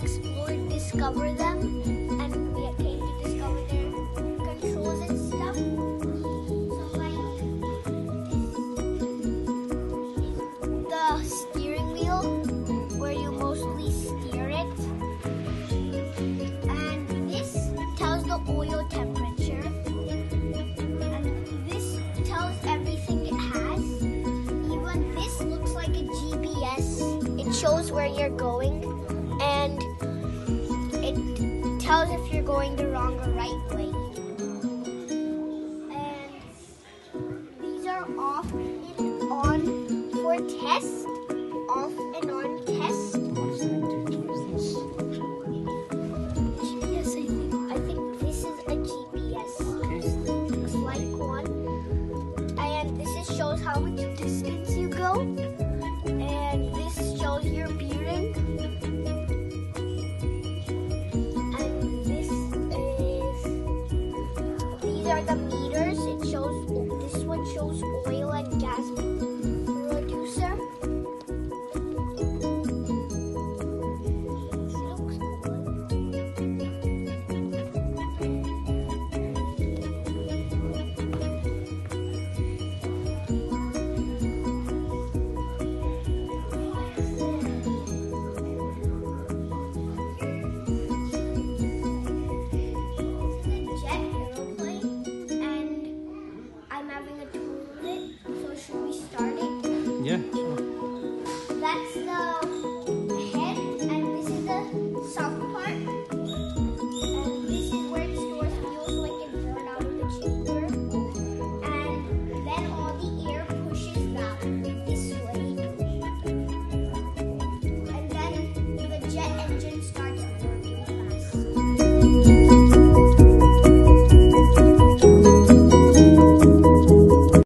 discover them, and we came to discover their controls and stuff. The steering wheel, where you mostly steer it, and this tells the oil temperature, and this tells everything it has. Even this looks like a GPS. It shows where you're going, tells if you're going the wrong or right way. And these are off and on for test. Off and on test. What's that? What is this? GPS, I think. I think this is a GPS. Like one. And this is shows how much distance you go. These are Yeah. Sure. That's the head and this is the south part. And this is where it stores fuel so it can burn out of the chamber. And then all the air pushes back this way. And then the jet engine starts